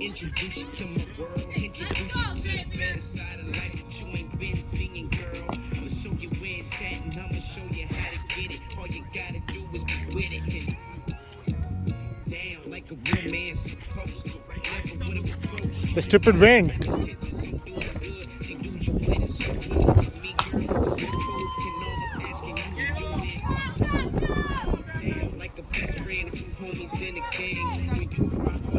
Introduce you to my world. Introduce you to the better side of life that you ain't been seeing, girl. I'ma show you where it's at and I'ma show you how to get it. All you gotta do is be with it. Down like a real man supposed to. Never would have approached. The stupid ring. Intentions, you friend, true homies in the game. When you rock